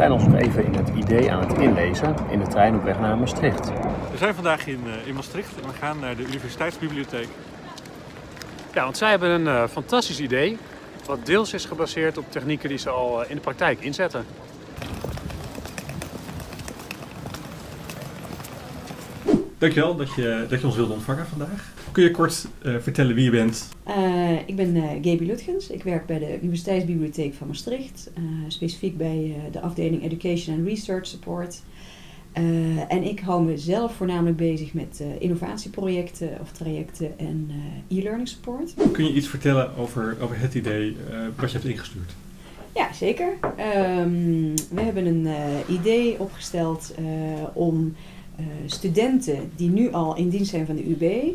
zijn ons nog even in het idee aan het inlezen in de trein op weg naar Maastricht. We zijn vandaag in, uh, in Maastricht en we gaan naar de Universiteitsbibliotheek. Ja, want zij hebben een uh, fantastisch idee, wat deels is gebaseerd op technieken die ze al uh, in de praktijk inzetten. Dankjewel dat je, dat je ons wilde ontvangen vandaag. Kun je kort uh, vertellen wie je bent? Uh, ik ben uh, Gaby Lutgens. Ik werk bij de Universiteitsbibliotheek van Maastricht. specifiek bij de afdeling Education and Research Support. en ik hou mezelf voornamelijk bezig met innovatieprojecten of trajecten en e-learning support. Kun je iets vertellen over, over het idee wat je hebt ingestuurd? Ja, zeker. Um, we hebben een idee opgesteld om studenten die nu al in dienst zijn van de UB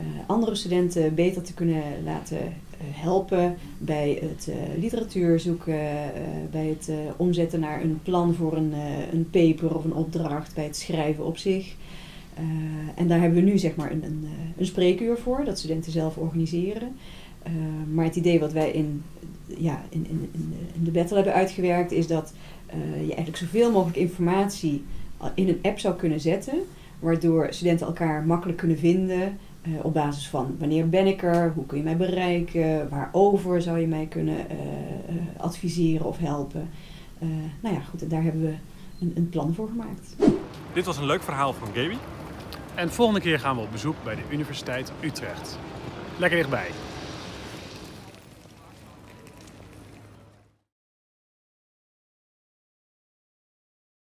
uh, andere studenten beter te kunnen laten uh, helpen bij het literatuur zoeken, bij het omzetten naar een plan voor een, een paper of een opdracht, bij het schrijven op zich. en daar hebben we nu zeg maar een, een, een spreekuur voor, dat studenten zelf organiseren. maar het idee wat wij in, ja, in, in, in de battle hebben uitgewerkt is dat je eigenlijk zoveel mogelijk informatie in een app zou kunnen zetten, waardoor studenten elkaar makkelijk kunnen vinden. Uh, op basis van wanneer ben ik er, hoe kun je mij bereiken, waarover zou je mij kunnen uh, uh, adviseren of helpen. nou ja, goed, daar hebben we een, een, plan voor gemaakt. Dit was een leuk verhaal van Gaby. En volgende keer gaan we op bezoek bij de Universiteit Utrecht. Lekker dichtbij.